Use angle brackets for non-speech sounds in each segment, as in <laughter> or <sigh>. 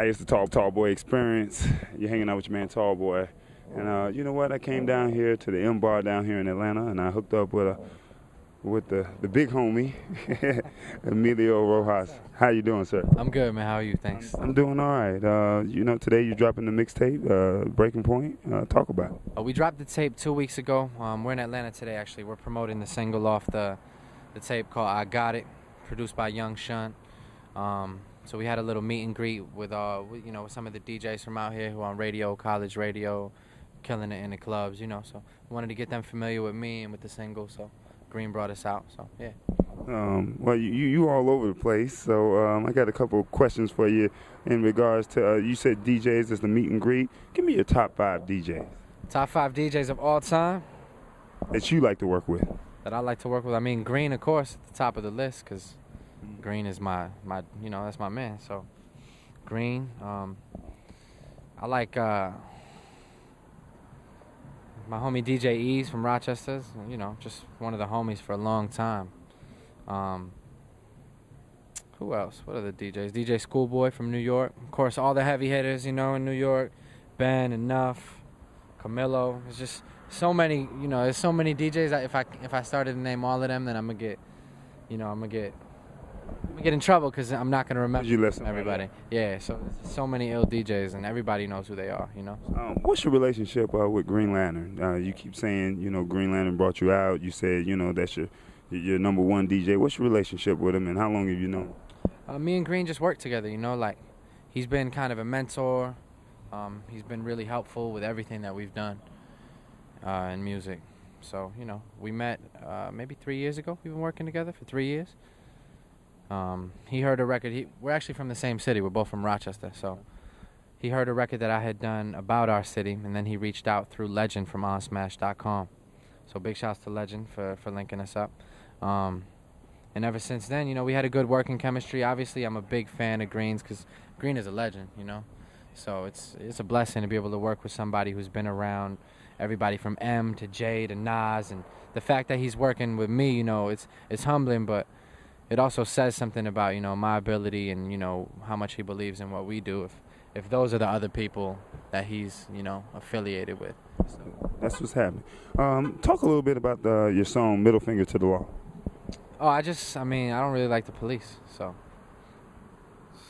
Hey, used to Tall Tall Boy Experience. You're hanging out with your man Tall Boy. And uh, you know what? I came down here to the M Bar down here in Atlanta, and I hooked up with a with the, the big homie, <laughs> Emilio Rojas. How you doing, sir? I'm good, man. How are you? Thanks. I'm doing all right. Uh, you know, today you're dropping the mixtape, uh, Breaking Point. Uh, talk about it. Uh, we dropped the tape two weeks ago. Um, we're in Atlanta today, actually. We're promoting the single off the the tape called "I Got It," produced by Young Shunt. Um, so we had a little meet and greet with, uh, you know, some of the DJs from out here who are on radio, college radio, killing it in the clubs, you know. So we wanted to get them familiar with me and with the single. So Green brought us out. So yeah. Um, well, you you all over the place. So um, I got a couple of questions for you in regards to uh, you said DJs is the meet and greet. Give me your top five DJs Top five DJs of all time that you like to work with. that I like to work with. I mean, Green, of course, at the top of the list because Green is my my you know that's my man. So Green, um, I like uh, my homie DJ Eaze from Rochester. You know, just one of the homies for a long time. Um, who else? What are the DJs? DJ Schoolboy from New York. Of course, all the heavy hitters, you know, in New York. Ben, Enough, Camilo. It's just so many, you know, there's so many DJs if I if I started to name all of them, then I'm gonna get, you know, I'm gonna get, gonna get in trouble because I'm not gonna remember You listen, everybody. Yeah, so so many ill DJs and everybody knows who they are, you know. Um, what's your relationship uh, with Green Lantern? Uh, you keep saying, you know, Green Lantern brought you out. You said, you know, that's your your number one DJ. What's your relationship with him, and how long have you known? Uh, me and Green just work together, you know, like he's been kind of a mentor. Um, he's been really helpful with everything that we've done uh, in music. So, you know, we met uh, maybe three years ago. We've been working together for three years. Um, he heard a record. He, we're actually from the same city. We're both from Rochester. So he heard a record that I had done about our city, and then he reached out through Legend from OnSmash.com. So big shouts to Legend for, for linking us up. Um, and ever since then, you know, we had a good working chemistry. Obviously, I'm a big fan of Greens because Green is a legend, you know. So it's it's a blessing to be able to work with somebody who's been around everybody from M to J to Nas, and the fact that he's working with me, you know, it's it's humbling, but it also says something about you know my ability and you know how much he believes in what we do. If if those are the other people that he's you know affiliated with. So. That's what's happening. Um, talk a little bit about the, your song "Middle Finger to the Law." Oh, I just, I mean, I don't really like the police, so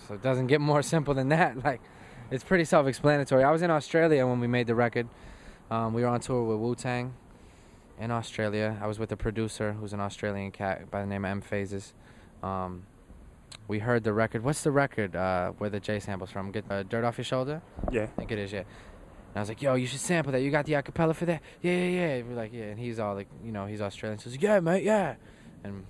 so it doesn't get more <laughs> simple than that. <laughs> Like, it's pretty self-explanatory. I was in Australia when we made the record. Um, we were on tour with Wu Tang in Australia. I was with a producer who's an Australian cat by the name of M Phazes. Um, we heard the record. What's the record uh, where the J samples from? Get uh, dirt off your shoulder. Yeah. I think it is. Yeah. And I was like, yo, you should sample that. You got the acapella for that? Yeah, yeah, yeah. We're like, yeah. And he's all like, you know, he's Australian. So he's like, yeah, mate, yeah. And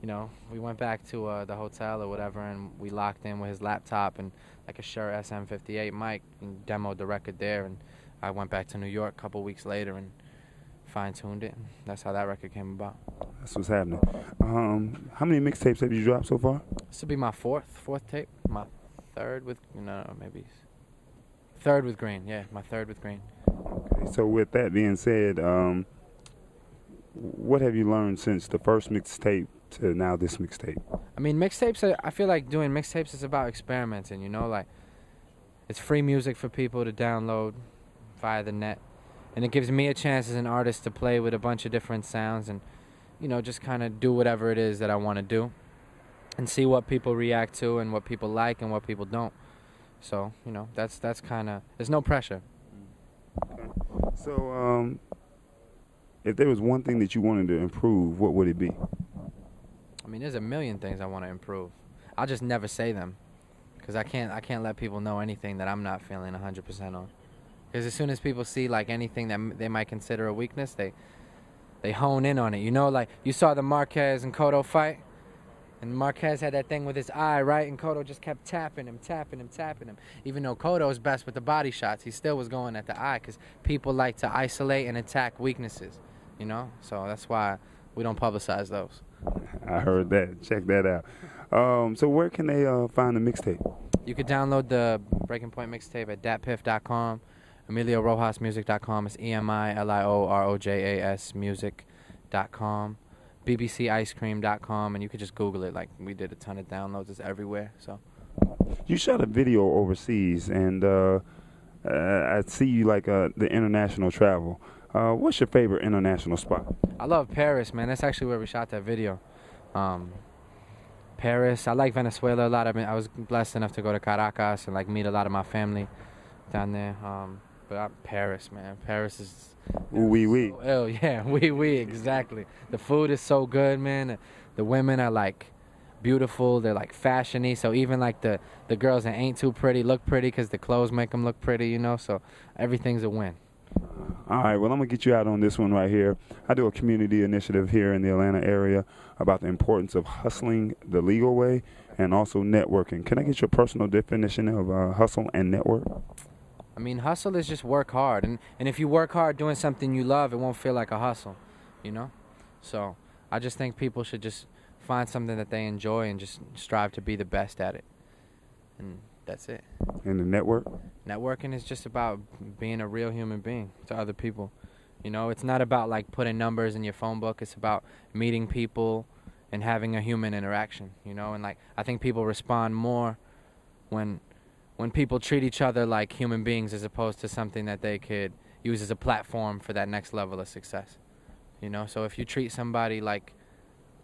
you know, we went back to uh, the hotel or whatever, and we locked in with his laptop and like a Shure SM58 mic and demoed the record there. And I went back to New York a couple weeks later and fine tuned it. That's how that record came about. That's what's happening. Um, how many mixtapes have you dropped so far? This will be my fourth, fourth tape. My third with no, no, maybe third with Green. Yeah, my third with Green. Okay, so with that being said, um, what have you learned since the first mixtape to now this mixtape? I mean, mixtapes. I feel like doing mixtapes is about experimenting. You know, like it's free music for people to download via the net, and it gives me a chance as an artist to play with a bunch of different sounds and, you know, just kind of do whatever it is that I want to do, and see what people react to and what people like and what people don't. So you know, that's that's kind of there's no pressure. So, um, if there was one thing that you wanted to improve, what would it be? I mean, there's a million things I want to improve. I'll just never say them because I can't. I can't let people know anything that I'm not feeling 100% on. Because as soon as people see like anything that m- they might consider a weakness, they they hone in on it. You know, like you saw the Marquez and Cotto fight, and Marquez had that thing with his eye, right? And Cotto just kept tapping him, tapping him, tapping him. Even though Cotto's best with the body shots, he still was going at the eye because people like to isolate and attack weaknesses. You know, so that's why we don't publicize those. <laughs> I heard that. Check that out. Um, so, where can they uh, find the mixtape? You could download the Breaking Point mixtape at datpiff.com, EmilioRojasMusic.com. It's E M I L I O R O J A S Music.com, BBCIceCream.com, and you could just Google it. Like we did a ton of downloads. It's everywhere. So You shot a video overseas, and uh, uh, I see you like uh, the international travel. Uh, what's your favorite international spot? I love Paris, man. That's actually where we shot that video. Um, Paris. I like Venezuela a lot. I mean, I was blessed enough to go to Caracas and like meet a lot of my family down there. Um, but I'm Paris, man. Paris is. Oui, oui. So ill. Yeah, <laughs> oui, oui, exactly. The food is so good, man. The women are like beautiful. They're like fashiony. So even like the the girls that ain't too pretty look pretty because the clothes make them look pretty, you know. So everything's a win. All right, well, I'm going to get you out on this one right here. I do a community initiative here in the Atlanta area about the importance of hustling the legal way and also networking. Can I get your personal definition of uh, hustle and network? I mean, hustle is just work hard, and and if you work hard doing something you love, it won't feel like a hustle, you know. So I just think people should just find something that they enjoy and just strive to be the best at it, and that's it. And the network? Networking is just about being a real human being to other people. You know, it's not about like putting numbers in your phone book. It's about meeting people and having a human interaction. You know, and like I think people respond more when when people treat each other like human beings as opposed to something that they could use as a platform for that next level of success. You know, so if you treat somebody like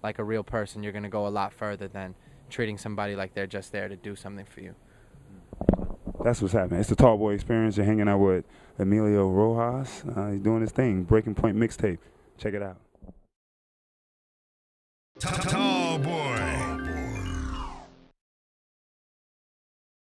like a real person, you're going to go a lot further than treating somebody like they're just there to do something for you. That's what's happening. It's the Tall Boy Experience. You're hanging out with Emilio Rojas. Uh, he's doing his thing. Breaking Point mixtape. Check it out. Tall Boy.